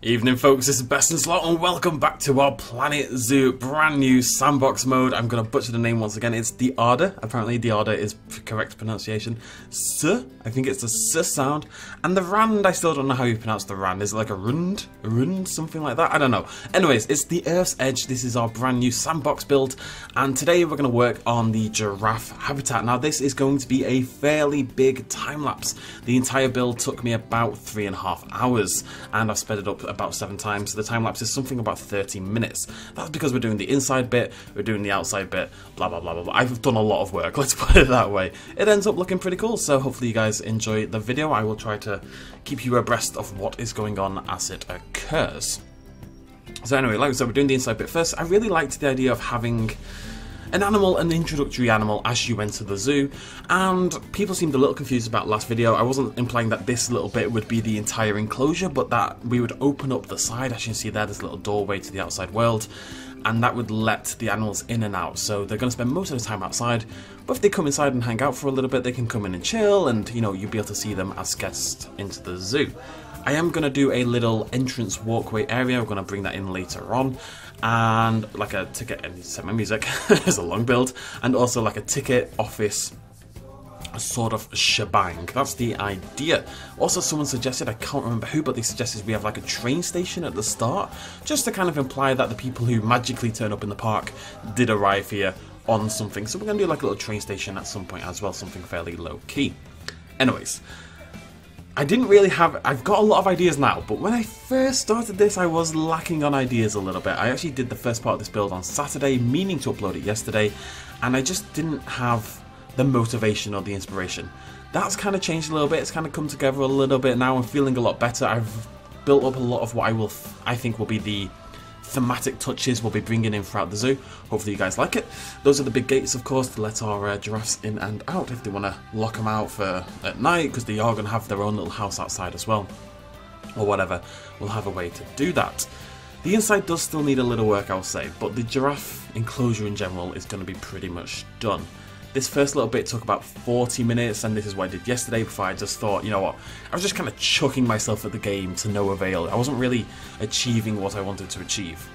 Evening folks, this is Best Slot and welcome back to our Planet Zoo brand new sandbox mode. I'm going to butcher the name once again. It's the Aarde. Apparently the Aarde is correct pronunciation. S, I think it's the S sound. And the Rand, I still don't know how you pronounce the Rand. Is it like a Rund? A Rund? Something like that? I don't know. Anyways, it's the Earth's Edge. This is our brand new sandbox build. And today we're going to work on the giraffe habitat. Now this is going to be a fairly big time lapse. The entire build took me about three and a half hours. And I've sped it up about seven times, so the time lapse is something about 30 minutes. That's because we're doing the inside bit, we're doing the outside bit, blah blah blah blah blah. I've done a lot of work, let's put it that way. It ends up looking pretty cool, so hopefully you guys enjoy the video. I will try to keep you abreast of what is going on as it occurs. So anyway, like I said, we're doing the inside bit first. I really liked the idea of having an animal, an introductory animal as you enter the zoo, and people seemed a little confused about last video. I wasn't implying that this little bit would be the entire enclosure, but that we would open up the side, as you can see there, a little doorway to the outside world, and that would let the animals in and out. So they're going to spend most of the time outside, but if they come inside and hang out for a little bit, they can come in and chill, and you know, you'll be able to see them as guests into the zoo. I am going to do a little entrance walkway area, I'm going to bring that in later on, and like a ticket, and set my music, it's a long build, and also like a ticket office sort of shebang. That's the idea. Also, someone suggested, I can't remember who, but they suggested we have like a train station at the start, just to kind of imply that the people who magically turn up in the park did arrive here on something. So we're going to do like a little train station at some point as well, something fairly low key. Anyways, I didn't really have, I've got a lot of ideas now, but when I first started this I was lacking on ideas a little bit. I actually did the first part of this build on Saturday, meaning to upload it yesterday, and I just didn't have the motivation or the inspiration. That's kind of changed a little bit, it's kind of come together a little bit now, I'm feeling a lot better. I've built up a lot of what I will, I think will be the thematic touches we'll be bringing in throughout the zoo. Hopefully you guys like it. Those are the big gates, of course, to let our uh, giraffes in and out if they want to lock them out for at night, because they are going to have their own little house outside as well. Or whatever. We'll have a way to do that. The inside does still need a little work, I'll say, but the giraffe enclosure in general is going to be pretty much done. This first little bit took about 40 minutes, and this is what I did yesterday before I just thought, you know what, I was just kind of chucking myself at the game to no avail. I wasn't really achieving what I wanted to achieve.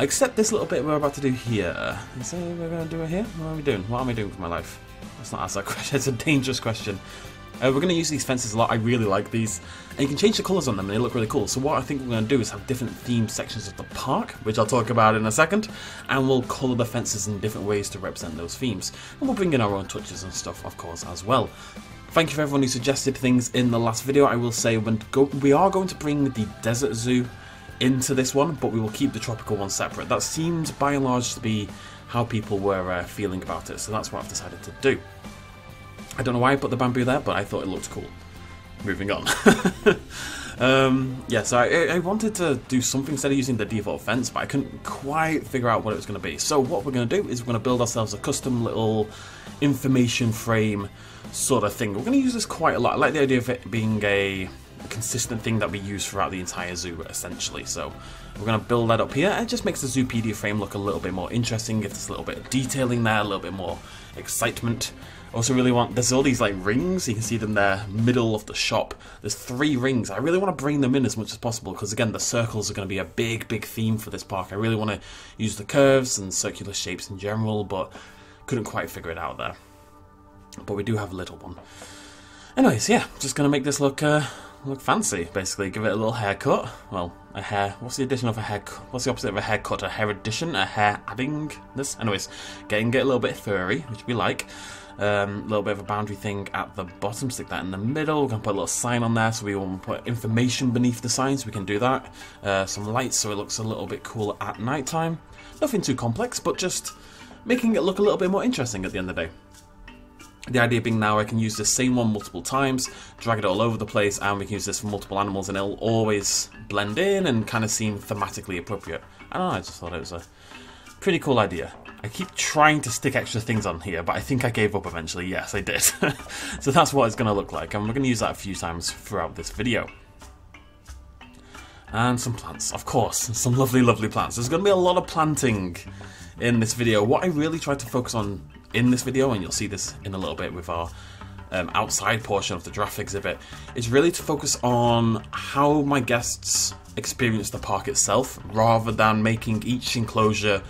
Except this little bit we're about to do here. Is it we're going to do it here? What are we doing? What am I doing with my life? Let's not ask that question. It's a dangerous question. Uh, we're going to use these fences a lot. I really like these. And you can change the colours on them and they look really cool. So what I think we're going to do is have different themed sections of the park, which I'll talk about in a second. And we'll colour the fences in different ways to represent those themes. And we'll bring in our own touches and stuff, of course, as well. Thank you for everyone who suggested things in the last video. I will say when go, we are going to bring the Desert Zoo into this one, but we will keep the tropical one separate. That seems by and large to be how people were uh, feeling about it, so that's what I've decided to do. I don't know why I put the bamboo there, but I thought it looked cool. Moving on. um, yeah, so I, I, wanted to do something instead of using the default fence, but I couldn't quite figure out what it was going to be. So what we're going to do is we're going to build ourselves a custom little information frame sort of thing. We're going to use this quite a lot. I like the idea of it being a consistent thing that we use throughout the entire zoo, essentially. So we're going to build that up here. It just makes the Zoopedia frame look a little bit more interesting, gives us a little bit of detailing there, a little bit more excitement. Also really want, there's all these like rings, you can see them there, middle of the shop. There's three rings. I really want to bring them in as much as possible because again, the circles are going to be a big, big theme for this park. I really want to use the curves and circular shapes in general, but couldn't quite figure it out there. But we do have a little one. Anyways, yeah, just going to make this look uh, look fancy, basically. Give it a little haircut. Well, a hair. What's the addition of a hair? What's the opposite of a haircut? A hair addition? A hair adding? This? Anyways, getting it a little bit furry, which we like. A um, little bit of a boundary thing at the bottom, stick that in the middle. We're going to put a little sign on there so we want to put information beneath the sign so we can do that. Uh, some lights so it looks a little bit cooler at night time. Nothing too complex, but just making it look a little bit more interesting at the end of the day. The idea being now I can use the same one multiple times, drag it all over the place, and we can use this for multiple animals, and it'll always blend in and kind of seem thematically appropriate. I don't know, I just thought it was a pretty cool idea. I keep trying to stick extra things on here, but I think I gave up eventually. Yes, I did. so that's what it's going to look like, and we're going to use that a few times throughout this video. And some plants, of course. Some lovely, lovely plants. There's going to be a lot of planting in this video. What I really tried to focus on in this video, and you'll see this in a little bit with our um, outside portion of the giraffe exhibit is really to focus on how my guests experience the park itself rather than making each enclosure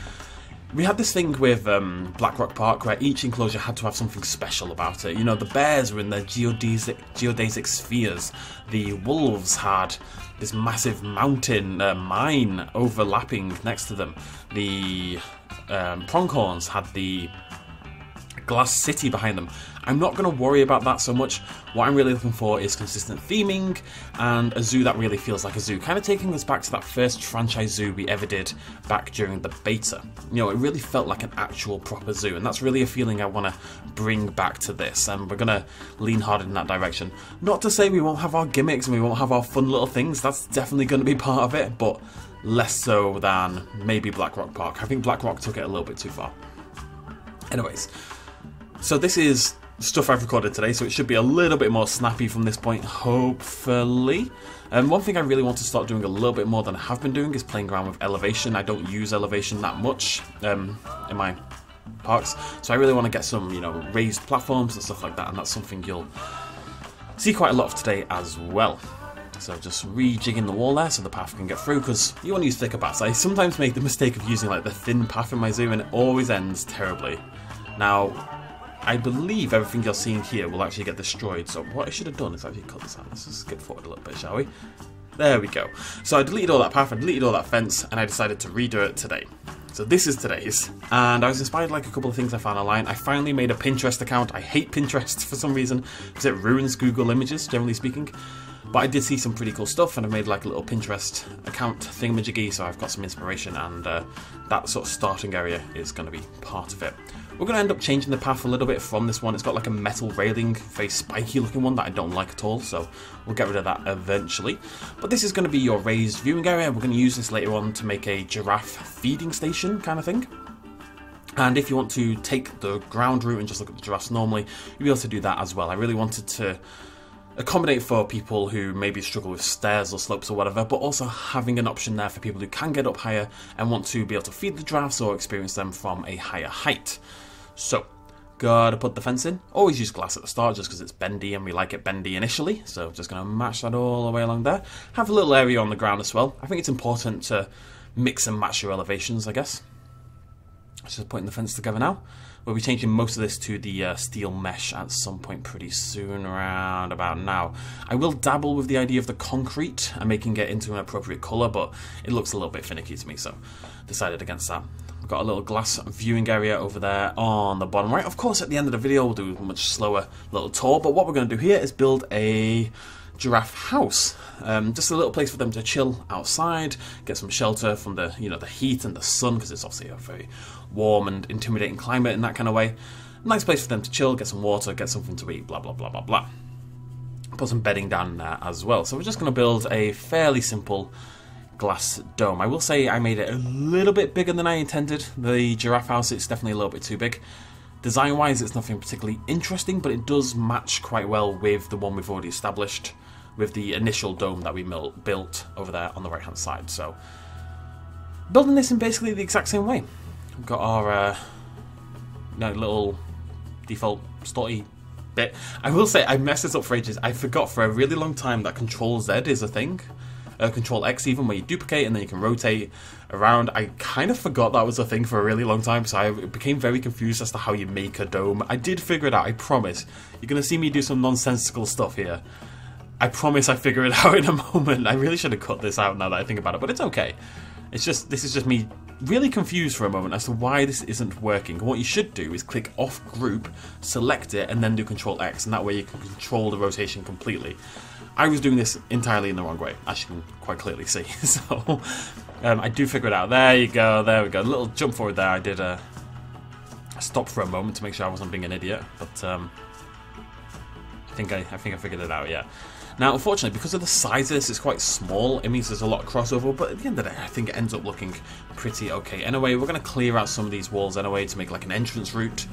we had this thing with um, Blackrock Park where each enclosure had to have something special about it. You know, the bears were in their geodesic, geodesic spheres. The wolves had this massive mountain uh, mine overlapping next to them. The um, pronghorns had the glass city behind them. I'm not going to worry about that so much. What I'm really looking for is consistent theming and a zoo that really feels like a zoo. Kind of taking us back to that first franchise zoo we ever did back during the beta. You know, it really felt like an actual proper zoo, and that's really a feeling I want to bring back to this, and we're going to lean hard in that direction. Not to say we won't have our gimmicks and we won't have our fun little things, that's definitely going to be part of it, but less so than maybe Blackrock Park. I think Blackrock took it a little bit too far. Anyways, so this is stuff I've recorded today, so it should be a little bit more snappy from this point, hopefully. And um, one thing I really want to start doing a little bit more than I have been doing is playing around with elevation. I don't use elevation that much um, in my parks, so I really want to get some, you know, raised platforms and stuff like that, and that's something you'll see quite a lot of today as well. So just rejigging the wall there so the path can get through because you want to use thicker paths. I sometimes make the mistake of using like the thin path in my zoo and it always ends terribly. Now, I believe everything you're seeing here will actually get destroyed. So what I should have done is actually cut this out. Let's just skip forward a little bit, shall we? There we go. So I deleted all that path, I deleted all that fence, and I decided to redo it today. So this is today's, and I was inspired like a couple of things I found online. I finally made a Pinterest account. I hate Pinterest for some reason, because it ruins Google Images, generally speaking. But I did see some pretty cool stuff, and I made like a little Pinterest account thingamajiggy, so I've got some inspiration, and uh, that sort of starting area is going to be part of it. We're going to end up changing the path a little bit from this one. It's got like a metal railing, very spiky looking one that I don't like at all, so we'll get rid of that eventually. But this is going to be your raised viewing area. We're going to use this later on to make a giraffe feeding station kind of thing. And if you want to take the ground route and just look at the giraffes normally, you'll be able to do that as well. I really wanted to accommodate for people who maybe struggle with stairs or slopes or whatever, but also having an option there for people who can get up higher and want to be able to feed the giraffes or experience them from a higher height. So, gotta put the fence in. Always use glass at the start just because it's bendy and we like it bendy initially. So just gonna match that all the way along there. Have a little area on the ground as well. I think it's important to mix and match your elevations, I guess. Just putting the fence together now. We'll be changing most of this to the uh, steel mesh at some point pretty soon, around about now. I will dabble with the idea of the concrete and making it into an appropriate colour, but it looks a little bit finicky to me, so decided against that. We've got a little glass viewing area over there on the bottom right. Of course, at the end of the video, we'll do a much slower little tour, but what we're going to do here is build a giraffe house. Um, just a little place for them to chill outside, get some shelter from the you know the heat and the sun because it's obviously a very warm and intimidating climate in that kind of way. Nice place for them to chill, get some water, get something to eat, blah blah blah blah blah. Put some bedding down there as well. So we're just going to build a fairly simple glass dome. I will say I made it a little bit bigger than I intended. The giraffe house, it's definitely a little bit too big. Design wise, it's nothing particularly interesting, but it does match quite well with the one we've already established with the initial dome that we built over there on the right hand side. So, building this in basically the exact same way. We've got our uh, no, little default stotty bit. I will say, I messed this up for ages. I forgot for a really long time that Control Z is a thing. Uh, Control X even, where you duplicate and then you can rotate around. I kind of forgot that was a thing for a really long time, so I became very confused as to how you make a dome. I did figure it out, I promise. You're going to see me do some nonsensical stuff here. I promise I figure it out in a moment. I really should have cut this out now that I think about it, but it's okay. It's just, this is just me really confused for a moment as to why this isn't working. what you should do is click off group, select it, and then do Control X, and that way you can control the rotation completely. I was doing this entirely in the wrong way, as you can quite clearly see. so um, I do figure it out. There you go, there we go. A little jump forward there. I did a stop for a moment to make sure I wasn't being an idiot, but um, I think I, I think I figured it out. Yeah. Now, unfortunately, because of the size of this, it's quite small. It means there's a lot of crossover, but at the end of the day, I think it ends up looking pretty okay. Anyway, we're going to clear out some of these walls anyway to make like an entrance route.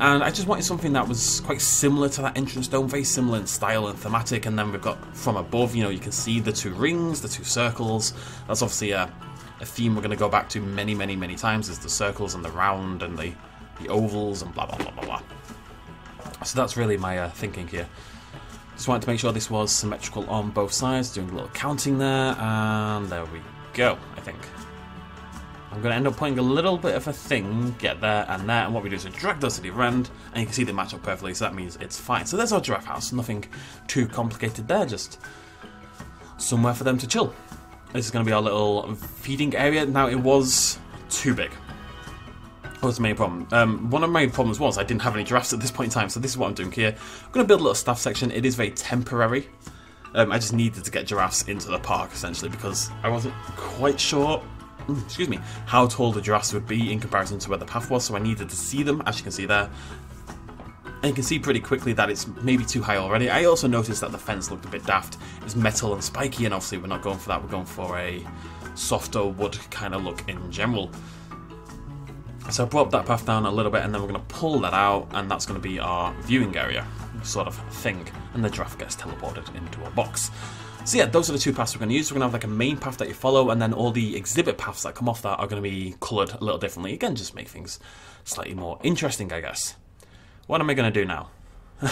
And I just wanted something that was quite similar to that entrance dome, very similar in style and thematic. And then we've got from above, you know, you can see the two rings, the two circles. That's obviously a, a theme we're going to go back to many, many, many times is the circles and the round and the, the ovals and blah, blah, blah, blah, blah. So that's really my uh, thinking here. Just wanted to make sure this was symmetrical on both sides, doing a little counting there, and there we go, I think. I'm going to end up putting a little bit of a thing, get there and there, and what we do is we drag those to the end, and you can see they match up perfectly, so that means it's fine. So there's our giraffe house, nothing too complicated there, just somewhere for them to chill. This is going to be our little feeding area. Now, it was too big. Was the main problem. Um, one of my problems was I didn't have any giraffes at this point in time, so this is what I'm doing here. I'm going to build a little staff section. It is very temporary. Um, I just needed to get giraffes into the park, essentially, because I wasn't quite sure mm, excuse me, how tall the giraffes would be in comparison to where the path was, so I needed to see them, as you can see there. And you can see pretty quickly that it's maybe too high already. I also noticed that the fence looked a bit daft. It's metal and spiky, and obviously we're not going for that, we're going for a softer wood kind of look in general. So I brought that path down a little bit and then we're going to pull that out and that's going to be our viewing area sort of thing and the giraffe gets teleported into a box. So yeah, those are the two paths we're going to use. We're going to have like a main path that you follow and then all the exhibit paths that come off that are going to be coloured a little differently. Again, just make things slightly more interesting, I guess. What am I going to do now?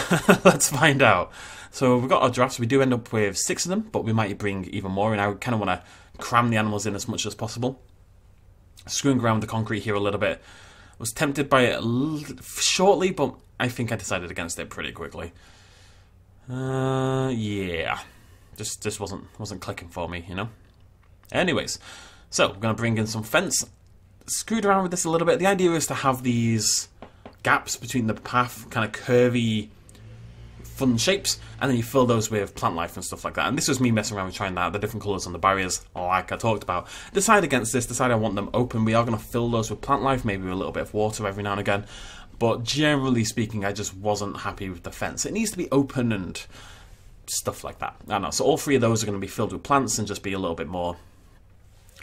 Let's find out. So we've got our giraffes. We do end up with six of them, but we might bring even more and I kind of want to cram the animals in as much as possible screwing around with the concrete here a little bit. I Was tempted by it shortly, but I think I decided against it pretty quickly. Uh, yeah, just just wasn't wasn't clicking for me, you know. Anyways, so we're gonna bring in some fence. Screwed around with this a little bit. The idea is to have these gaps between the path, kind of curvy fun shapes, and then you fill those with plant life and stuff like that. And this was me messing around with trying that, the different colours on the barriers, like I talked about. Decide against this, decide I want them open. We are going to fill those with plant life, maybe with a little bit of water every now and again. But generally speaking, I just wasn't happy with the fence. It needs to be open and stuff like that. I know. So all three of those are going to be filled with plants and just be a little bit more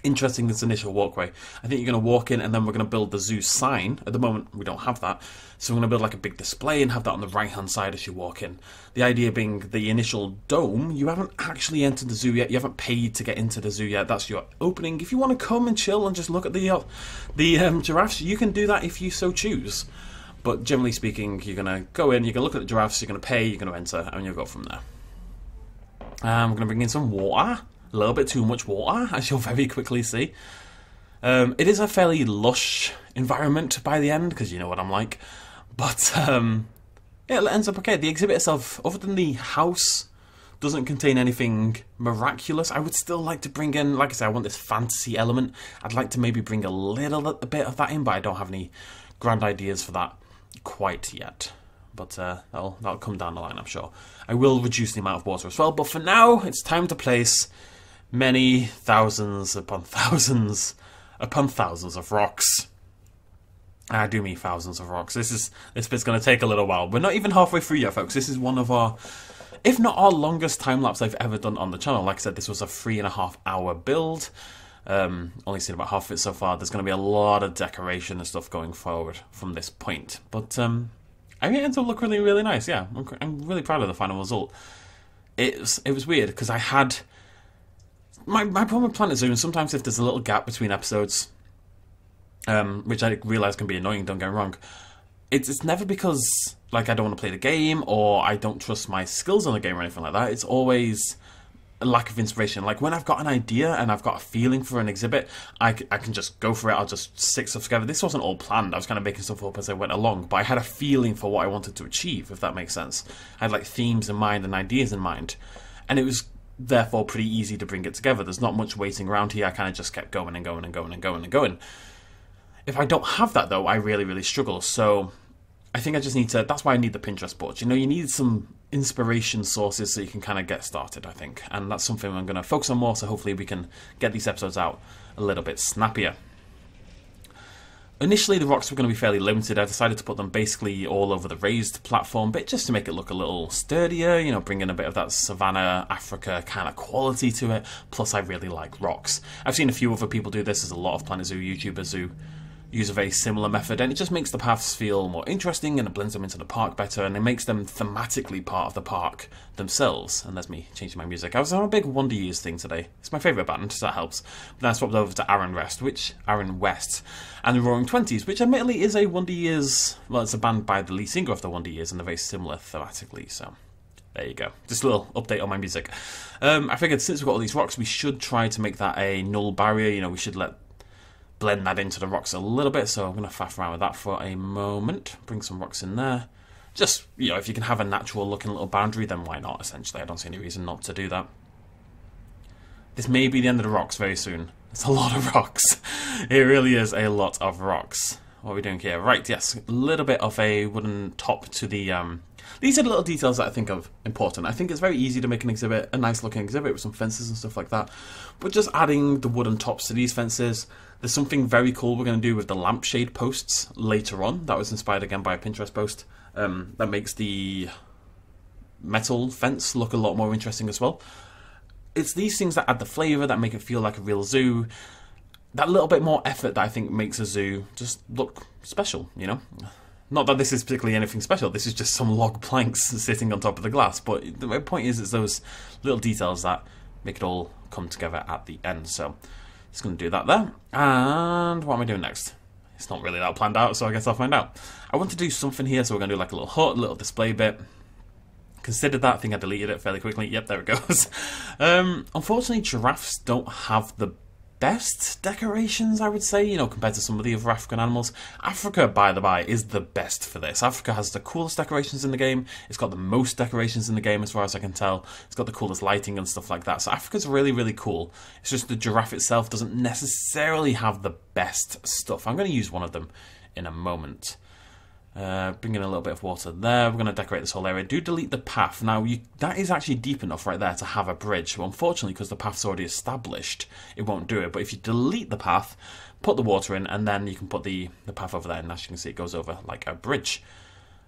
interesting this initial walkway. I think you're going to walk in and then we're going to build the zoo sign. At the moment, we don't have that. So we're going to build like a big display and have that on the right hand side as you walk in. The idea being the initial dome, you haven't actually entered the zoo yet. You haven't paid to get into the zoo yet. That's your opening. If you want to come and chill and just look at the, uh, the um, giraffes, you can do that if you so choose. But generally speaking, you're going to go in, you're going to look at the giraffes, you're going to pay, you're going to enter, and you'll go from there. Um, we're going to bring in some water a little bit too much water, as you'll very quickly see. Um, it is a fairly lush environment by the end, because you know what I'm like. But um, it ends up okay. The exhibit itself, other than the house, doesn't contain anything miraculous. I would still like to bring in, like I said, I want this fantasy element. I'd like to maybe bring a little bit of that in, but I don't have any grand ideas for that quite yet but uh, that'll that'll come down the line, I'm sure. I will reduce the amount of water as well, but for now, it's time to place many thousands upon thousands upon thousands of rocks. I do mean thousands of rocks. This is this bit's going to take a little while. We're not even halfway through yet, folks. This is one of our, if not our longest time lapse I've ever done on the channel. Like I said, this was a three and a half hour build. Um, only seen about half of it so far. There's going to be a lot of decoration and stuff going forward from this point. But um, I think it ends up looking really, really nice. Yeah, I'm, I'm really proud of the final result. It's it was weird because I had my my problem with Planet Zoo, is sometimes if there's a little gap between episodes, um, which I realise can be annoying. Don't get me wrong. It's it's never because like I don't want to play the game or I don't trust my skills on the game or anything like that. It's always a lack of inspiration. Like when I've got an idea and I've got a feeling for an exhibit, I, I can just go for it. I'll just stick stuff together. This wasn't all planned. I was kind of making stuff up as I went along, but I had a feeling for what I wanted to achieve, if that makes sense. I had like themes in mind and ideas in mind, and it was therefore pretty easy to bring it together. There's not much waiting around here. I kind of just kept going and going and going and going and going. If I don't have that though, I really, really struggle. So I think I just need to. That's why I need the Pinterest board. You know, you need some inspiration sources so you can kind of get started. I think, and that's something I'm going to focus on more. So hopefully we can get these episodes out a little bit snappier. Initially, the rocks were going to be fairly limited. I decided to put them basically all over the raised platform, bit just to make it look a little sturdier, you know, bring in a bit of that savannah, Africa kind of quality to it. Plus, I really like rocks. I've seen a few other people do this. There's a lot of Planet Zoo YouTubers who use a very similar method, and it just makes the paths feel more interesting and it blends them into the park better, and it makes them thematically part of the park themselves. And that's me changing my music. I was on a big Wonder Years thing today. It's my favourite band, so that helps. But then I swapped over to Aaron West, which Aaron West, and the Roaring Twenties, which admittedly is a Wonder Years. Well, it's a band by the lead singer of the Wonder Years, and they're very similar thematically. So there you go. Just a little update on my music. Um, I figured since we've got all these rocks, we should try to make that a null barrier. You know, we should let blend that into the rocks a little bit. So I'm going to faff around with that for a moment. Bring some rocks in there. Just, you know, if you can have a natural looking little boundary, then why not, essentially. I don't see any reason not to do that. This may be the end of the rocks very soon. It's a lot of rocks. It really is a lot of rocks. What are we doing here? Right, yes, a little bit of a wooden top to the um, these are the little details that I think of important. I think it's very easy to make an exhibit, a nice looking exhibit with some fences and stuff like that. But just adding the wooden tops to these fences, there's something very cool we're going to do with the lampshade posts later on. That was inspired again by a Pinterest post um, that makes the metal fence look a lot more interesting as well. It's these things that add the flavour, that make it feel like a real zoo. That little bit more effort that I think makes a zoo just look special, you know? Not that this is particularly anything special, this is just some log planks sitting on top of the glass, but the point is it's those little details that make it all come together at the end. So, just going to do that there. And what am I doing next? It's not really that planned out, so I guess I'll find out. I want to do something here, so we're going to do like a little hut, a little display bit. Considered that, I think I deleted it fairly quickly. Yep, there it goes. Um, unfortunately, giraffes don't have the best decorations, I would say, you know, compared to some of the other African animals. Africa, by the by, is the best for this. Africa has the coolest decorations in the game. It's got the most decorations in the game, as far as I can tell. It's got the coolest lighting and stuff like that. So Africa's really, really cool. It's just the giraffe itself doesn't necessarily have the best stuff. I'm going to use one of them in a moment. Uh, bring in a little bit of water there. We're going to decorate this whole area. Do delete the path. Now, you, that is actually deep enough right there to have a bridge. But unfortunately, because the path's already established, it won't do it. But if you delete the path, put the water in, and then you can put the, the path over there. And as you can see, it goes over like a bridge.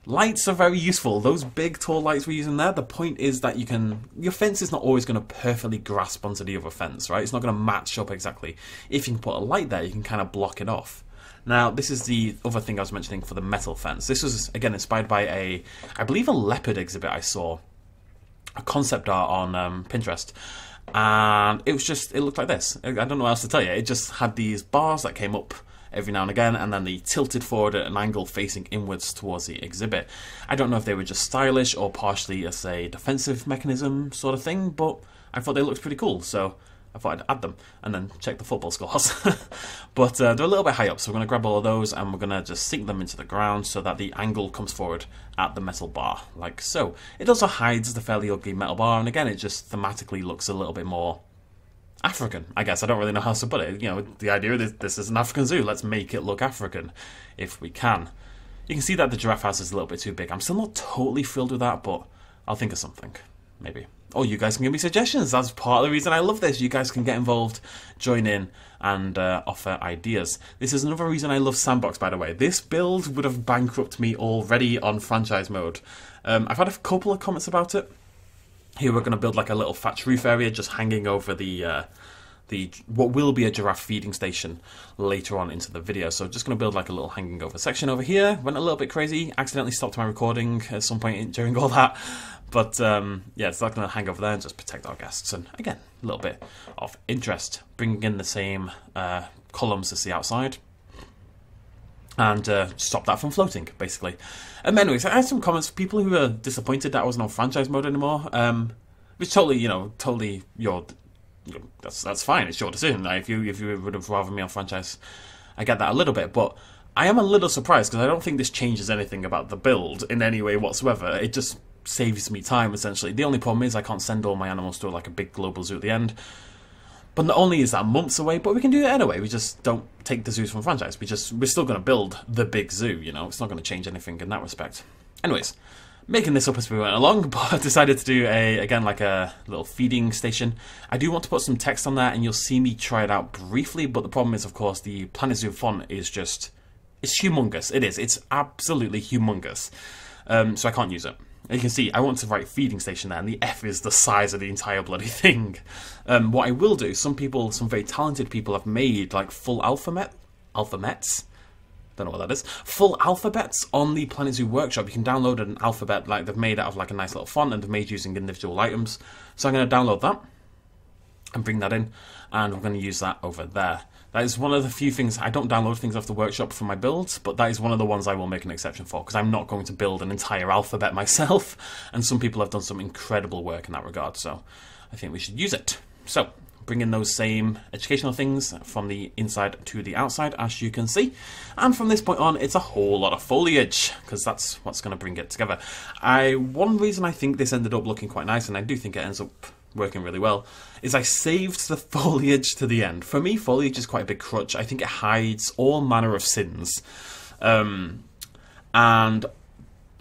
Lights are very useful. Those big tall lights we're using there, the point is that you can... Your fence is not always going to perfectly grasp onto the other fence, right? It's not going to match up exactly. If you can put a light there, you can kind of block it off. Now, this is the other thing I was mentioning for the metal fence. This was, again, inspired by a, I believe, a leopard exhibit I saw, a concept art on um, Pinterest. And it was just, it looked like this. I don't know what else to tell you. It just had these bars that came up every now and again, and then they tilted forward at an angle facing inwards towards the exhibit. I don't know if they were just stylish or partially as a defensive mechanism sort of thing, but I thought they looked pretty cool. So I thought I'd add them and then check the football scores. but uh, they're a little bit high up, so we're going to grab all of those and we're going to just sink them into the ground so that the angle comes forward at the metal bar, like so. It also hides the fairly ugly metal bar, and again, it just thematically looks a little bit more African, I guess. I don't really know how to put it. You know, the idea is this is an African zoo. Let's make it look African if we can. You can see that the giraffe house is a little bit too big. I'm still not totally thrilled with that, but I'll think of something. Maybe oh, you guys can give me suggestions. That's part of the reason I love this. You guys can get involved, join in, and uh, offer ideas. This is another reason I love Sandbox, by the way. This build would have bankrupted me already on franchise mode. Um, I've had a couple of comments about it. Here we're going to build like a little thatch roof area just hanging over the uh, the what will be a giraffe feeding station later on into the video. So just going to build like a little hanging over section over here. Went a little bit crazy, accidentally stopped my recording at some point during all that. But um, yeah, it's not going to hang over there and just protect our guests. And again, a little bit of interest, bringing in the same uh, columns as the outside. And uh, stop that from floating, basically. And anyways, I had some comments from people who were disappointed that I wasn't on franchise mode anymore. Um, which totally, you know, totally your that's that's fine. It's your decision. Like, if you if you would have rather me on franchise, I get that a little bit, but I am a little surprised because I don't think this changes anything about the build in any way whatsoever. It just saves me time essentially. The only problem is I can't send all my animals to like a big global zoo at the end. But not only is that months away, but we can do it anyway. We just don't take the zoos from franchise. We just we're still going to build the big zoo. You know, it's not going to change anything in that respect. Anyways, making this up as we went along, but I decided to do a again like a little feeding station. I do want to put some text on that, and you'll see me try it out briefly. But the problem is, of course, the Planet Zoo font is just it's humongous. It is. It's absolutely humongous. Um, so I can't use it. you can see, I want to write feeding station there, and the F is the size of the entire bloody thing. Um, what I will do, some people, some very talented people have made like full alphabet, alphabets, Don't know what that is. Full alphabets on the Planet Zoo Workshop. You can download an alphabet like they've made out of like a nice little font and they've made using individual items. So I'm going to download that and bring that in, and we're going to use that over there. That is one of the few things I don't download things off the workshop for my builds, but that is one of the ones I will make an exception for because I'm not going to build an entire alphabet myself, and some people have done some incredible work in that regard. So I think we should use it. So bring in those same educational things from the inside to the outside, as you can see. And from this point on, it's a whole lot of foliage, because that's what's going to bring it together. I One reason I think this ended up looking quite nice, and I do think it ends up working really well, is I saved the foliage to the end. For me, foliage is quite a big crutch. I think it hides all manner of sins. Um, and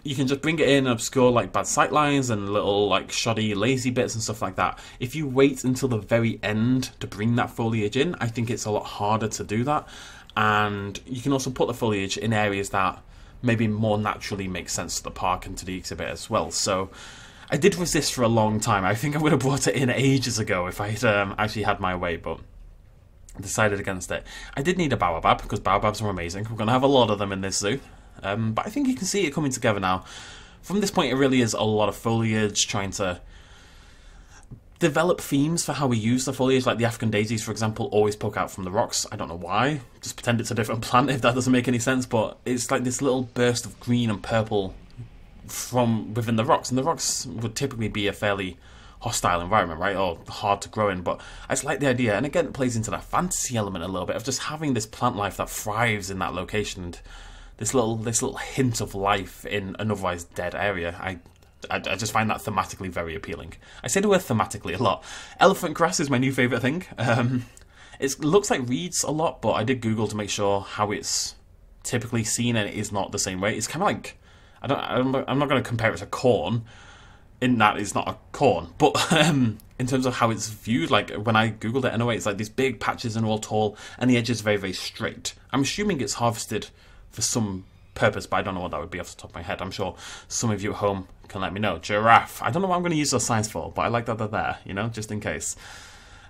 you can just bring it in and obscure like bad sightlines and little like shoddy lazy bits and stuff like that. If you wait until the very end to bring that foliage in, I think it's a lot harder to do that. And you can also put the foliage in areas that maybe more naturally make sense to the park and to the exhibit as well. So I did resist for a long time. I think I would have brought it in ages ago if I had um, actually had my way, but decided against it. I did need a baobab because baobabs are amazing. We're going to have a lot of them in this zoo. Um, but I think you can see it coming together now. From this point, it really is a lot of foliage, trying to develop themes for how we use the foliage. Like the African daisies, for example, always poke out from the rocks. I don't know why. Just pretend it's a different plant if that doesn't make any sense. But it's like this little burst of green and purple from within the rocks. And the rocks would typically be a fairly hostile environment, right? Or hard to grow in. But I just like the idea. And again, it plays into that fantasy element a little bit of just having this plant life that thrives in that location. And this little this little hint of life in an otherwise dead area. I, I, I just find that thematically very appealing. I say the word thematically a lot. Elephant grass is my new favourite thing. Um, it looks like reeds a lot, but I did Google to make sure how it's typically seen, and it is not the same way. It's kind of like I don't. I'm, I'm not going to compare it to corn, in that it's not a corn, but um, in terms of how it's viewed, like when I googled it anyway, it's like these big patches and all tall, and the edge is very very straight. I'm assuming it's harvested for some purpose, but I don't know what that would be off the top of my head. I'm sure some of you at home can let me know. Giraffe. I don't know what I'm going to use those signs for, but I like that they're there, you know, just in case.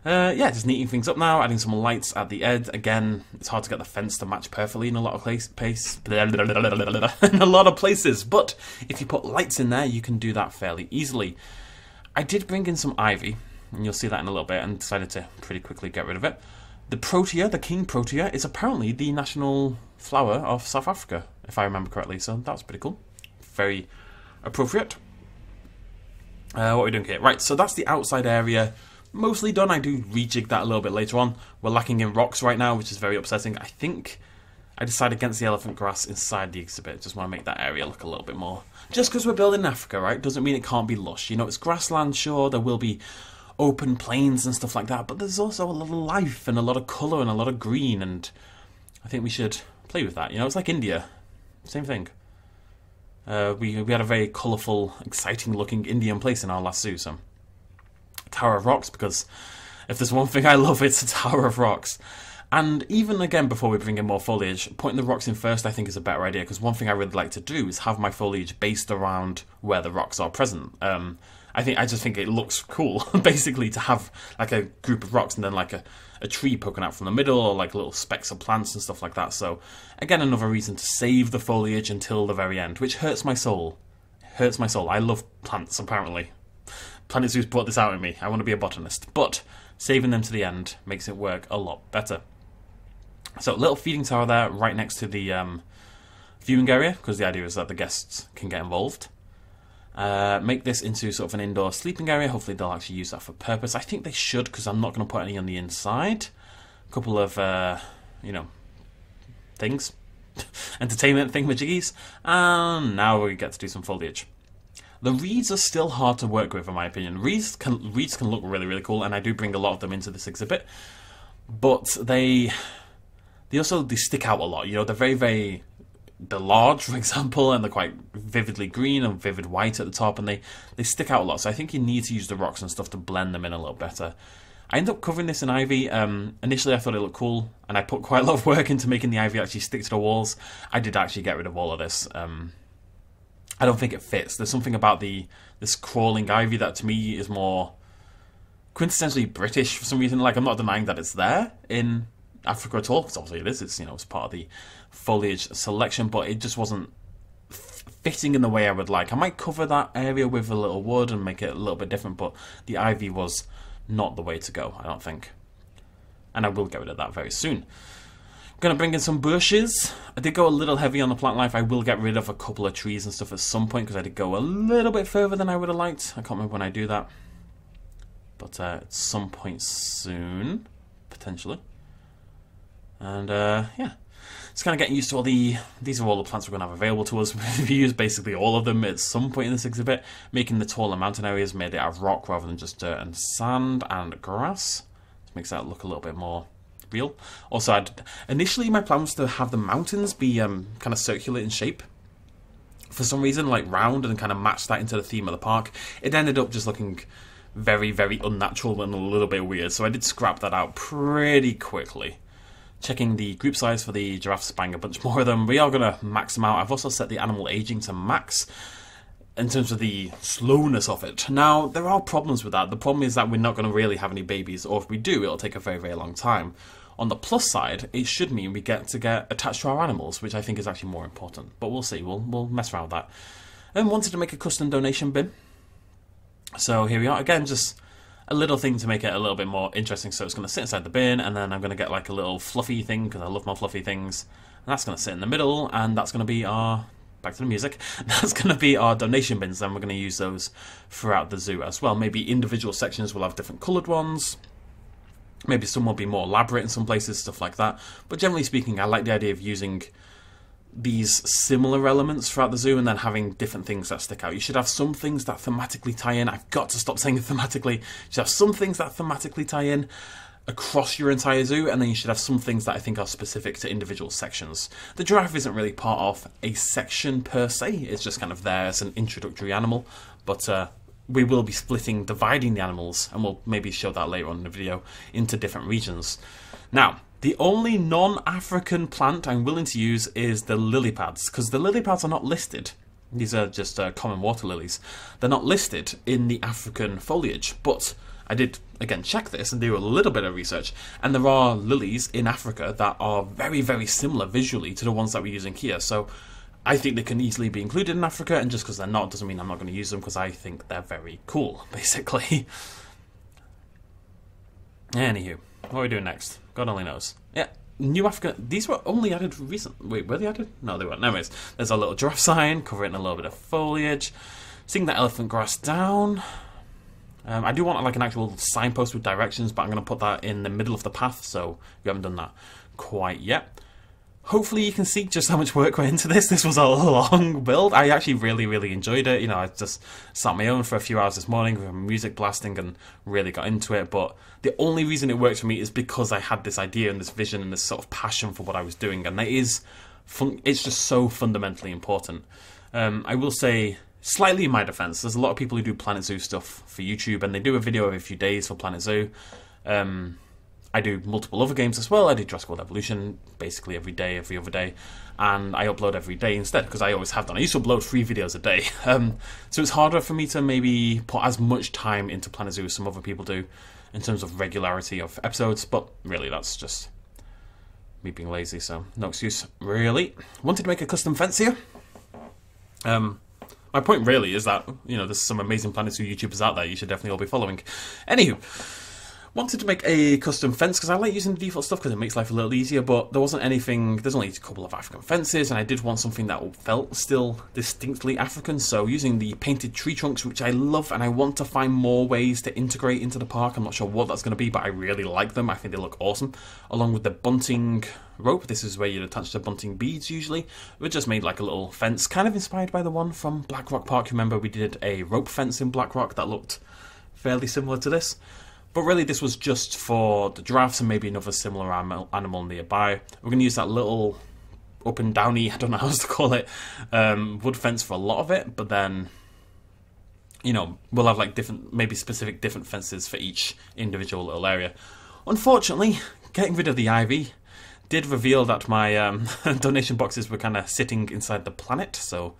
Uh, yeah, just neating things up now, adding some lights at the edge. Again, it's hard to get the fence to match perfectly in a lot of place, in a lot of places. But if you put lights in there, you can do that fairly easily. I did bring in some ivy, and you'll see that in a little bit, and decided to pretty quickly get rid of it. The protea, the king protea, is apparently the national flower of South Africa, if I remember correctly. So that's pretty cool. Very appropriate. Uh, what are we doing here? Right, so that's the outside area. Mostly done. I do rejig that a little bit later on. We're lacking in rocks right now, which is very upsetting. I think I decided against the elephant grass inside the exhibit. Just want to make that area look a little bit more. Just because we're building in Africa, right, doesn't mean it can't be lush. You know, it's grassland, sure, there will be open plains and stuff like that, but there's also a lot of life and a lot of colour and a lot of green, and I think we should play with that. You know, it's like India, same thing. Uh, we we had a very colourful, exciting-looking Indian place in our last zoo, so Tower of Rocks because if there's one thing I love, it's a Tower of Rocks. And even again, before we bring in more foliage, putting the rocks in first I think is a better idea because one thing I really like to do is have my foliage based around where the rocks are present. Um, I think I just think it looks cool, basically, to have like a group of rocks and then like a, a tree poking out from the middle, or like little specks of plants and stuff like that. So again, another reason to save the foliage until the very end, which hurts my soul. hurts my soul. I love plants, apparently. Planet Zoo's brought this out in me. I want to be a botanist, but saving them to the end makes it work a lot better. So, little feeding tower there, right next to the um, viewing area, because the idea is that the guests can get involved. Uh, make this into sort of an indoor sleeping area. Hopefully they'll actually use that for purpose. I think they should because I'm not going to put any on the inside. A couple of, uh, you know, things. Entertainment thingamajiggies. And now we get to do some foliage. The reeds are still hard to work with in my opinion. Reeds can, reeds can look really, really cool and I do bring a lot of them into this exhibit. But they, they also, they stick out a lot. You know, they're very, very they're large, for example, and they're quite vividly green and vivid white at the top, and they, they stick out a lot. So I think you need to use the rocks and stuff to blend them in a little better. I ended up covering this in ivy. Um, initially, I thought it looked cool, and I put quite a lot of work into making the ivy actually stick to the walls. I did actually get rid of all of this. Um, I don't think it fits. There's something about the this crawling ivy that to me is more quintessentially British for some reason. Like I'm not denying that it's there in Africa at all, because obviously it is. It's you know it's part of the foliage selection, but it just wasn't fitting in the way I would like. I might cover that area with a little wood and make it a little bit different, but the ivy was not the way to go, I don't think. And I will get rid of that very soon. Going to bring in some bushes. I did go a little heavy on the plant life. I will get rid of a couple of trees and stuff at some point because I did go a little bit further than I would have liked. I can't remember when I do that. But uh, at some point soon, potentially. And uh, yeah, it's kind of getting used to all the. These are all the plants we're going to have available to us. we use basically all of them at some point in this exhibit, making the taller mountain areas made out of rock rather than just dirt and sand and grass. This makes that look a little bit more real. Also, I'd, initially my plan was to have the mountains be um, kind of circular in shape. For some reason, like round and kind of match that into the theme of the park. It ended up just looking very, very unnatural and a little bit weird. So I did scrap that out pretty quickly checking the group size for the giraffes, buying a bunch more of them. We are going to max them out. I've also set the animal aging to max in terms of the slowness of it. Now, there are problems with that. The problem is that we're not going to really have any babies, or if we do, it'll take a very, very long time. On the plus side, it should mean we get to get attached to our animals, which I think is actually more important. But we'll see. We'll, we'll mess around with that. And wanted to make a custom donation bin. So here we are. Again, just a little thing to make it a little bit more interesting. So it's going to sit inside the bin, and then I'm going to get like a little fluffy thing because I love my fluffy things. And that's going to sit in the middle, and that's going to be our back to the music. That's going to be our donation bins. Then we're going to use those throughout the zoo as well. Maybe individual sections will have different coloured ones. Maybe some will be more elaborate in some places, stuff like that. But generally speaking, I like the idea of using these similar elements throughout the zoo and then having different things that stick out. You should have some things that thematically tie in. I've got to stop saying thematically. You should have some things that thematically tie in across your entire zoo, and then you should have some things that I think are specific to individual sections. The giraffe isn't really part of a section per se, it's just kind of there as an introductory animal, but uh, we will be splitting, dividing the animals, and we'll maybe show that later on in the video, into different regions. Now, the only non-African plant I'm willing to use is the lily pads, because the lily pads are not listed. These are just uh, common water lilies. They're not listed in the African foliage, but I did, again, check this and do a little bit of research, and there are lilies in Africa that are very, very similar visually to the ones that we're using here, so I think they can easily be included in Africa, and just because they're not doesn't mean I'm not going to use them, because I think they're very cool, basically. Anywho, what are we doing next? God only knows. Yeah, New Africa. These were only added recently. Wait, were they added? No, they weren't. Anyways, there's a little giraffe sign covering a little bit of foliage. Seeing that elephant grass down. Um, I do want like an actual signpost with directions, but I'm going to put that in the middle of the path, so we haven't done that quite yet. Hopefully you can see just how much work went into this. This was a long build. I actually really, really enjoyed it. You know, I just sat my own for a few hours this morning with music blasting and really got into it. But the only reason it worked for me is because I had this idea and this vision and this sort of passion for what I was doing. And that is, fun it's just so fundamentally important. Um, I will say, slightly in my defense, there's a lot of people who do Planet Zoo stuff for YouTube and they do a video every few days for Planet Zoo. Um, I do multiple other games as well. I do Jurassic World Evolution basically every day, every other day, and I upload every day instead because I always have done. I used to upload three videos a day, um, so it's harder for me to maybe put as much time into Planet Zoo as some other people do in terms of regularity of episodes. But really, that's just me being lazy, so no excuse. Really, wanted to make a custom fence here. Um, my point really is that you know there's some amazing Planet Zoo YouTubers out there. You should definitely all be following. Anywho wanted to make a custom fence because I like using the default stuff because it makes life a little easier, but there wasn't anything, there's only a couple of African fences, and I did want something that felt still distinctly African, so using the painted tree trunks, which I love, and I want to find more ways to integrate into the park. I'm not sure what that's going to be, but I really like them. I think they look awesome. Along with the bunting rope, this is where you'd attach the bunting beads usually. We just made like a little fence, kind of inspired by the one from Black Rock Park. Remember we did a rope fence in Black Rock that looked fairly similar to this. But really, this was just for the giraffes and maybe another similar animal nearby. We're going to use that little up and downy, I don't know how else to call it, um, wood fence for a lot of it, but then, you know, we'll have like different, maybe specific different fences for each individual little area. Unfortunately, getting rid of the ivy did reveal that my um, donation boxes were kind of sitting inside the planet, so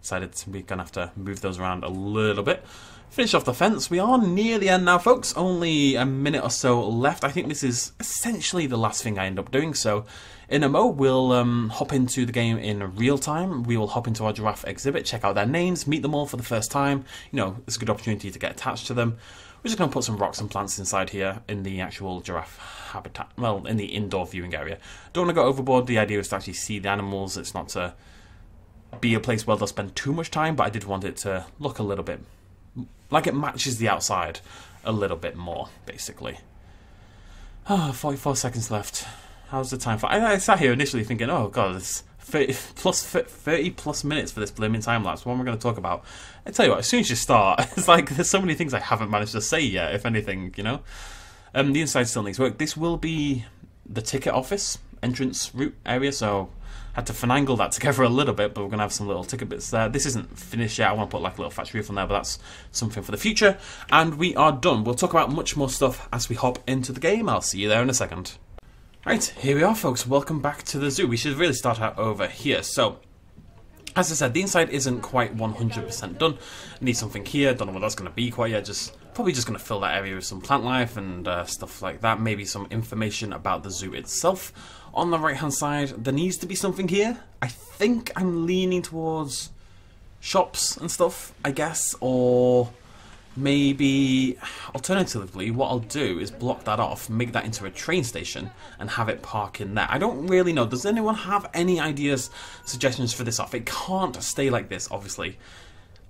decided we're going to have to move those around a little bit. Finish off the fence. We are near the end now, folks. Only a minute or so left. I think this is essentially the last thing I end up doing. So, in a mo, we'll um, hop into the game in real time. We will hop into our giraffe exhibit, check out their names, meet them all for the first time. You know, it's a good opportunity to get attached to them. We're just going to put some rocks and plants inside here in the actual giraffe habitat. Well, in the indoor viewing area. Don't want to go overboard. The idea is to actually see the animals. It's not to be a place where they'll spend too much time, but I did want it to look a little bit like it matches the outside a little bit more, basically. Ah, oh, 44 seconds left. How's the time for? I, I sat here initially thinking, oh god, it's 30 plus 30 plus minutes for this blooming time lapse. What am I going to talk about? I tell you what, as soon as you start, it's like there's so many things I haven't managed to say yet. If anything, you know. Um, the inside still needs work. This will be the ticket office entrance route area, so had to finagle that together a little bit, but we're going to have some little ticket bits there. This isn't finished yet. I want to put like a little factory roof on there, but that's something for the future. And we are done. We'll talk about much more stuff as we hop into the game. I'll see you there in a second. Right, here we are, folks. Welcome back to the zoo. We should really start out over here. So, as I said, the inside isn't quite 100% done. Need something here. Don't know what that's going to be quite yet. Just probably just going to fill that area with some plant life and uh, stuff like that. Maybe some information about the zoo itself. On the right hand side, there needs to be something here. I think I'm leaning towards shops and stuff, I guess, or maybe alternatively what I'll do is block that off, make that into a train station and have it park in there. I don't really know. Does anyone have any ideas, suggestions for this off? It can't stay like this, obviously.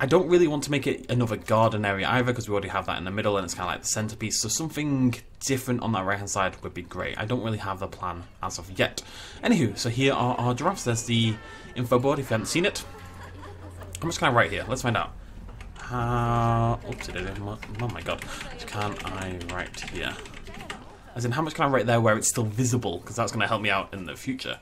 I don't really want to make it another garden area either because we already have that in the middle and it's kind of like the centerpiece. So something different on that right hand side would be great. I don't really have the plan as of yet. Anywho, so here are our giraffes. There's the info board if you haven't seen it. How much can I write here? Let's find out. Uh, oops, oh my god. Can I write here? As in, how much can I write there where it's still visible? Because that's going to help me out in the future.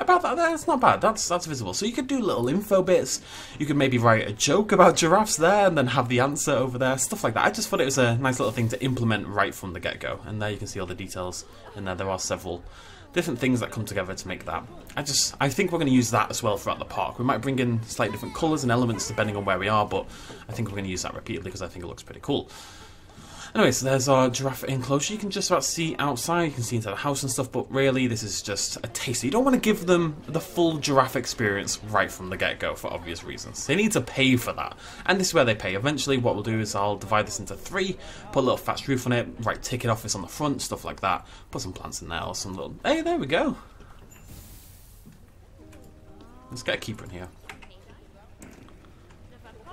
About that, that's not bad. That's that's visible. So you could do little info bits. You could maybe write a joke about giraffes there, and then have the answer over there, stuff like that. I just thought it was a nice little thing to implement right from the get-go. And there you can see all the details. And there there are several different things that come together to make that. I just I think we're going to use that as well throughout the park. We might bring in slightly different colours and elements depending on where we are, but I think we're going to use that repeatedly because I think it looks pretty cool. Anyway, so there's our giraffe enclosure. You can just about see outside, you can see into the house and stuff, but really this is just a taste. You don't want to give them the full giraffe experience right from the get-go for obvious reasons. They need to pay for that. And this is where they pay. Eventually what we'll do is I'll divide this into three, put a little thatched roof on it, write ticket office on the front, stuff like that. Put some plants in there or some little... Hey, there we go. Let's get a keeper in here.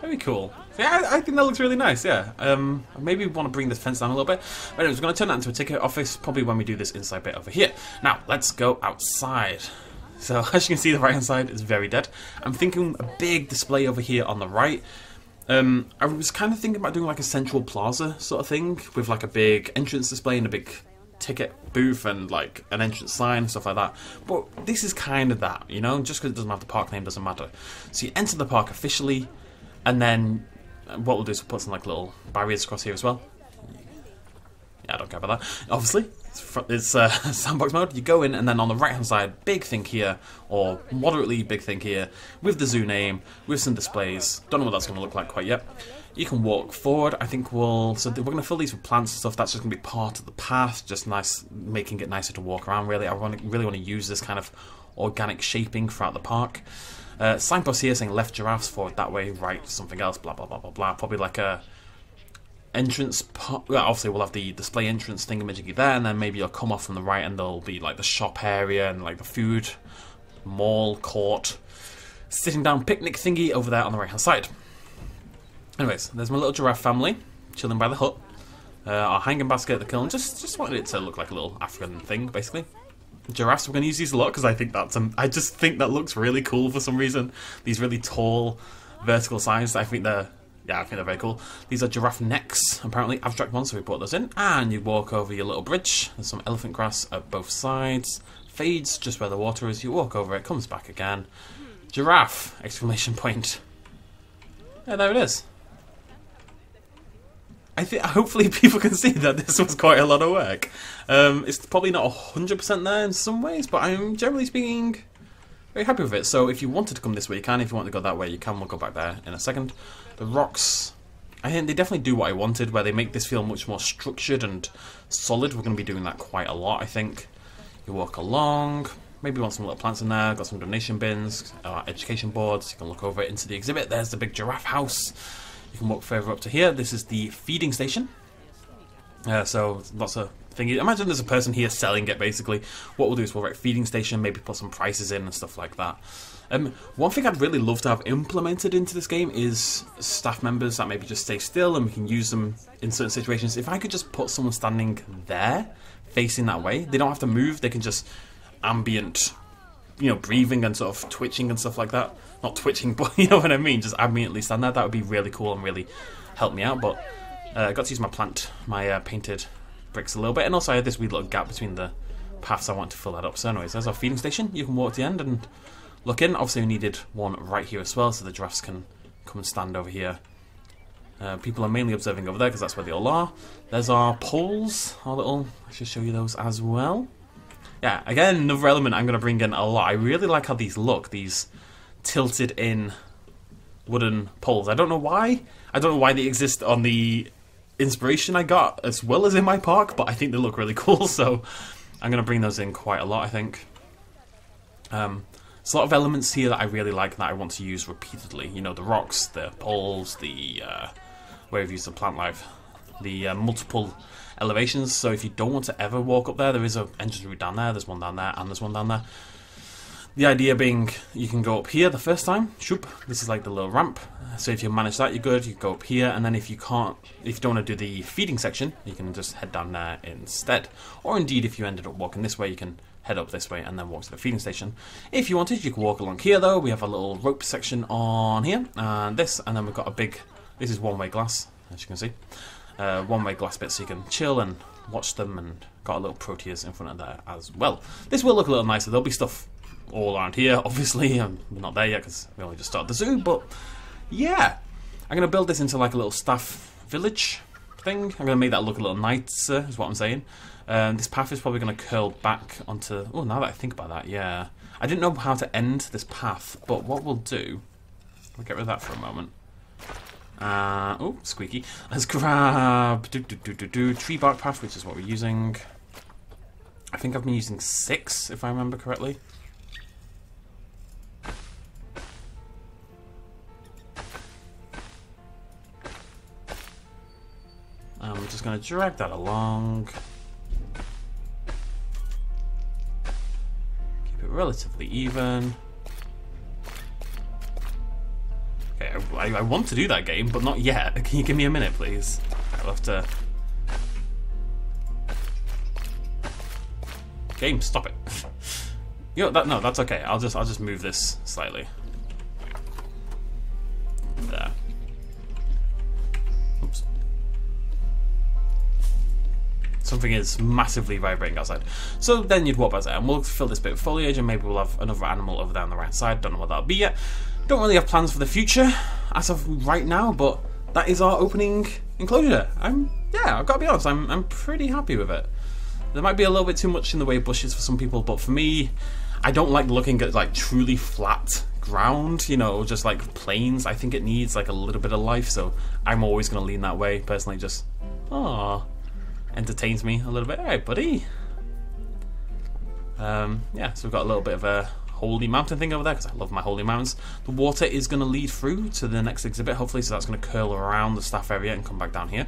Very cool. Yeah, I, I, think that looks really nice, yeah. Um, maybe we want to bring this fence down a little bit. But anyways, we're going to turn that into a ticket office, probably when we do this inside bit over here. Now, let's go outside. So, as you can see, the right-hand side is very dead. I'm thinking a big display over here on the right. Um, I was kind of thinking about doing like a central plaza sort of thing, with like a big entrance display and a big ticket booth and like an entrance sign and stuff like that. But this is kind of that, you know, just because it doesn't have the park name doesn't matter. So you enter the park officially, and then what we'll do is we'll put some like little barriers across here as well. Yeah, I don't care about that. Obviously, it's, it's uh, sandbox mode. You go in, and then on the right hand side, big thing here, or moderately big thing here, with the zoo name, with some displays. Don't know what that's going to look like quite yet. You can walk forward. I think we'll. So we're going to fill these with plants and stuff. That's just going to be part of the path, just nice, making it nicer to walk around. Really, I want really want to use this kind of organic shaping throughout the park. Uh, signpost here saying left giraffes, forward that way, right something else, blah blah blah blah blah. Probably like a entrance. Well, obviously, we'll have the display entrance thingamajiggy there, and then maybe you'll come off from the right, and there'll be like the shop area and like the food mall court, sitting down picnic thingy over there on the right hand side. Anyways, there's my little giraffe family chilling by the hut. Uh, our hanging basket at the kiln. Just just wanted it to look like a little African thing, basically giraffes. We're going to use these a lot because I think that's um, I just think that looks really cool for some reason. These really tall vertical signs. I think they're yeah, I think they're very cool. These are giraffe necks, apparently abstract ones, so we put those in. And you walk over your little bridge. There's some elephant grass at both sides. Fades just where the water is. You walk over it, comes back again. Giraffe! Exclamation point. Yeah, there it is. I think hopefully people can see that this was quite a lot of work. Um, it's probably not hundred percent there in some ways, but I'm generally speaking very happy with it. So if you wanted to come this way, you can. If you want to go that way, you can. We'll go back there in a second. The rocks I think they definitely do what I wanted, where they make this feel much more structured and solid. We're going to be doing that quite a lot, I think. You walk along, maybe want some little plants in there, got some donation bins, uh, education boards, you can look over into the exhibit, there's the big giraffe house. You can walk further up to here, this is the feeding station. Uh, so lots of things. Imagine there's a person here selling it basically. What we'll do is we'll write feeding station, maybe put some prices in and stuff like that. Um, one thing I'd really love to have implemented into this game is staff members that maybe just stay still and we can use them in certain situations. If I could just put someone standing there, facing that way, they don't have to move, they can just ambient, you know, breathing and sort of twitching and stuff like that. Not twitching, but you know what I mean, just ambiently stand there. That would be really cool and really help me out. But uh, I got to use my plant, my uh, painted bricks a little bit, and also I had this wee little gap between the paths I want to fill that up. So anyways, there's our feeding station. You can walk to the end and look in. Obviously we needed one right here as well, so the giraffes can come and stand over here. Uh, people are mainly observing over there because that's where they all are. There's our poles, our little, I should show you those as well. Yeah, again, another element I'm going to bring in a lot. I really like how these look, these tilted in wooden poles. I don't know why. I don't know why they exist on the inspiration I got as well as in my park, but I think they look really cool, so I'm going to bring those in quite a lot, I think. Um, there's a lot of elements here that I really like that I want to use repeatedly. You know, the rocks, the poles, the uh, where you've used the plant life, the uh, multiple elevations. So if you don't want to ever walk up there, there is a entrance route down there. There's one down there, and there's one down there. The idea being you can go up here the first time, shoop, this is like the little ramp. So if you manage that, you're good, you go up here, and then if you can't, if you don't want to do the feeding section, you can just head down there instead. Or indeed, if you ended up walking this way, you can head up this way and then walk to the feeding station. If you wanted, you could walk along here though, we have a little rope section on here, and this, and then we've got a big, this is one-way glass, as you can see. Uh, one-way glass bit so you can chill and watch them, and got a little proteas in front of there as well. This will look a little nicer, there'll be stuff all around here, obviously. Um, we're not there yet because we only just started the zoo, but yeah. I'm going to build this into like a little staff village thing. I'm going to make that look a little nicer, is what I'm saying. Um, this path is probably going to curl back onto... Oh, now that I think about that, yeah. I didn't know how to end this path, but what we'll do... We'll get rid of that for a moment. Uh, oh, squeaky. Let's grab do, do, do, do, do, tree bark path, which is what we're using. I think I've been using six, if I remember correctly. Going to drag that along. Keep it relatively even. Okay, I, I, want to do that game, but not yet. Can you give me a minute, please? I'll have to... Game, stop it. you know, that, no, that's okay. I'll just, I'll just move this slightly. Something is massively vibrating outside. So then you'd walk by there, and we'll fill this bit with foliage, and maybe we'll have another animal over there on the right side. Don't know what that'll be yet. Don't really have plans for the future as of right now, but that is our opening enclosure. I'm, yeah, I've got to be honest, I'm, I'm pretty happy with it. There might be a little bit too much in the way of bushes for some people, but for me, I don't like looking at like truly flat ground, you know, just like plains. I think it needs like a little bit of life, so I'm always going to lean that way, personally, just, ah entertains me a little bit. Alright, buddy. Um, yeah, so we've got a little bit of a holy mountain thing over there because I love my holy mountains. The water is going to lead through to the next exhibit, hopefully, so that's going to curl around the staff area and come back down here.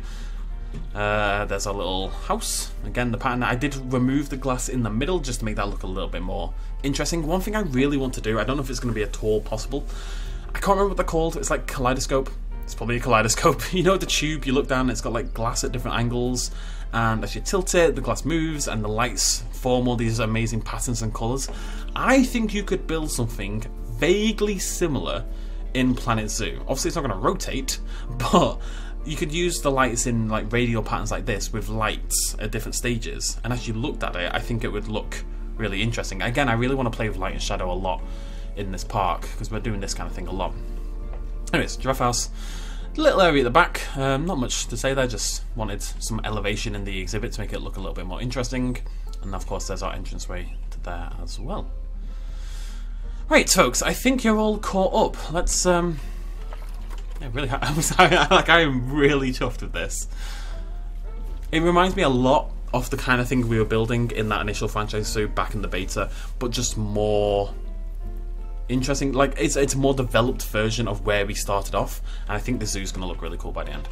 Uh, there's a little house. Again, the pattern. I did remove the glass in the middle just to make that look a little bit more interesting. One thing I really want to do, I don't know if it's going to be at all possible. I can't remember what they're called. It's like kaleidoscope. It's probably a kaleidoscope. you know the tube, you look down, it's got like glass at different angles and as you tilt it, the glass moves and the lights form all these amazing patterns and colours. I think you could build something vaguely similar in Planet Zoo. Obviously, it's not going to rotate, but you could use the lights in like radial patterns like this with lights at different stages. And as you looked at it, I think it would look really interesting. Again, I really want to play with light and shadow a lot in this park because we're doing this kind of thing a lot. Anyways, Giraffe House. Little area at the back, um, not much to say there, just wanted some elevation in the exhibit to make it look a little bit more interesting. And of course there's our entranceway to there as well. Right folks, I think you're all caught up. Let's um, yeah, really, I was like I am really chuffed with this. It reminds me a lot of the kind of thing we were building in that initial franchise zoo back in the beta, but just more interesting. Like it's it's a more developed version of where we started off, and I think the zoo's going to look really cool by the end.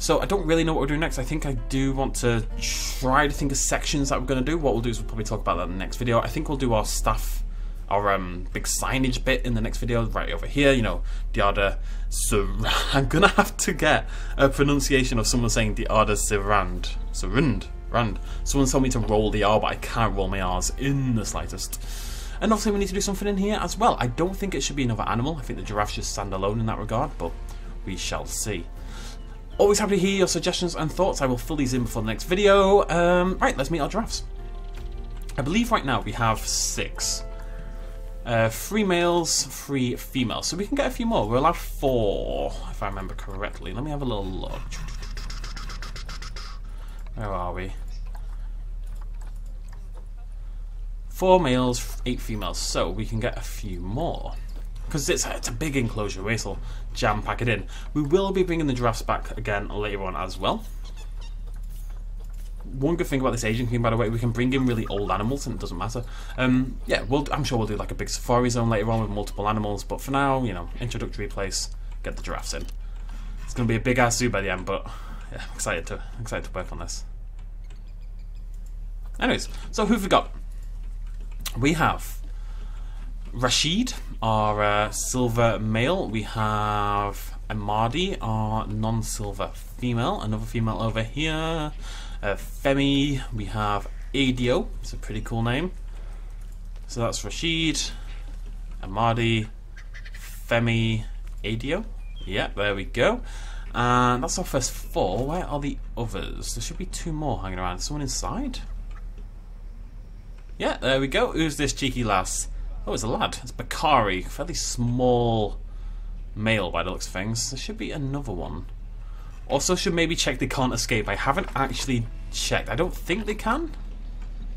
So I don't really know what we're doing next. I think I do want to try to think of sections that we're going to do. What we'll do is we'll probably talk about that in the next video. I think we'll do our staff, our um, big signage bit in the next video right over here. You know, Diada Sur. I'm going to have to get a pronunciation of someone saying Diada Surand. Surund. Rand. Someone told me to roll the R, but I can't roll my R's in the slightest. And obviously we need to do something in here as well. I don't think it should be another animal. I think the giraffe should stand alone in that regard, but we shall see. Always happy to hear your suggestions and thoughts. I will fill these in before the next video. Um, right, let's meet our giraffes. I believe right now we have six. Uh, three males, three females. So we can get a few more. We'll have four, if I remember correctly. Let me have a little look. Where are we? Four males, eight females. So we can get a few more because it's, it's a big enclosure. We will jam pack it in. We will be bringing the giraffes back again later on as well. One good thing about this Asian Queen, by the way, we can bring in really old animals and it doesn't matter. Um, yeah, we'll, I'm sure we'll do like a big safari zone later on with multiple animals, but for now, you know, introductory place, get the giraffes in. It's going to be a big ass zoo by the end, but yeah, I'm excited to, excited to work on this. Anyways, so who've we got? We have Rashid, our uh, silver male. We have Amadi, our non-silver female. Another female over here. Uh, Femi. We have Adio. It's a pretty cool name. So that's Rashid, Amadi, Femi, Adio. Yeah, there we go. And that's our first four. Where are the others? There should be two more hanging around. Someone inside? Yeah, there we go. Who's this cheeky lass? Oh, it's a lad. It's Bakari. Fairly small male by the looks of things. There should be another one. Also should maybe check they can't escape. I haven't actually checked. I don't think they can.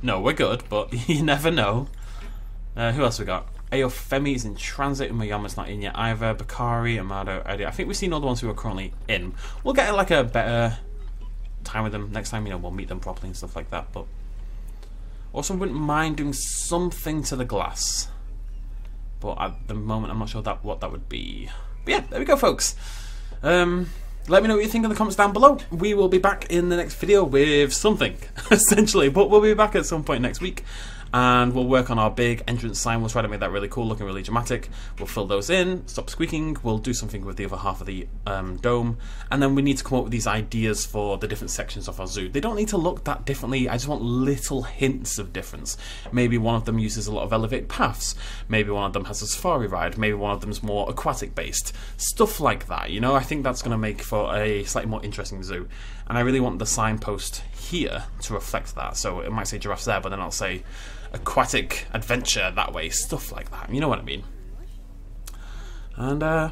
No, we're good, but you never know. Uh, who else we got? Ayofemi is in transit, and Mayama's not in yet either. Bakari, Amado, Eddie. I think we've seen all the ones who are currently in. We'll get like a better time with them next time. You know, we'll meet them properly and stuff like that. But also, wouldn't mind doing something to the glass but at the moment I'm not sure that what that would be. But yeah, there we go, folks. Um, let me know what you think in the comments down below. We will be back in the next video with something, essentially, but we'll be back at some point next week and we'll work on our big entrance sign. We'll try to make that really cool looking, really dramatic. We'll fill those in, stop squeaking. We'll do something with the other half of the um, dome, and then we need to come up with these ideas for the different sections of our zoo. They don't need to look that differently. I just want little hints of difference. Maybe one of them uses a lot of elevated paths. Maybe one of them has a safari ride. Maybe one of them is more aquatic based. Stuff like that. You know, I think that's going to make for a slightly more interesting zoo. And I really want the signpost here to reflect that. So it might say giraffes there, but then I'll say aquatic adventure that way, stuff like that. You know what I mean? And uh,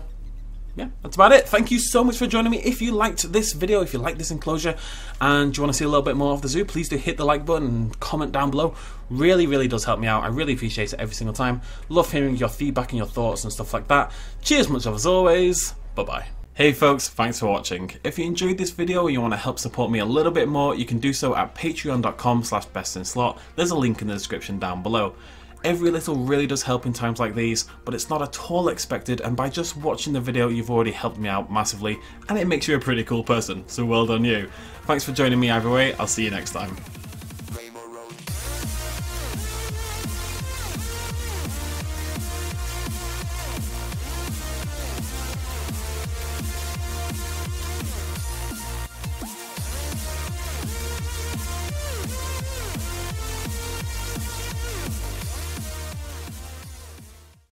yeah, that's about it. Thank you so much for joining me. If you liked this video, if you liked this enclosure, and you want to see a little bit more of the zoo, please do hit the like button and comment down below. Really, really does help me out. I really appreciate it every single time. Love hearing your feedback and your thoughts and stuff like that. Cheers much of as always. Bye-bye. Hey folks, thanks for watching. If you enjoyed this video or you want to help support me a little bit more, you can do so at patreon.com slash bestinslot. There's a link in the description down below. Every little really does help in times like these, but it's not at all expected and by just watching the video you've already helped me out massively and it makes you a pretty cool person, so well done you. Thanks for joining me either way, I'll see you next time.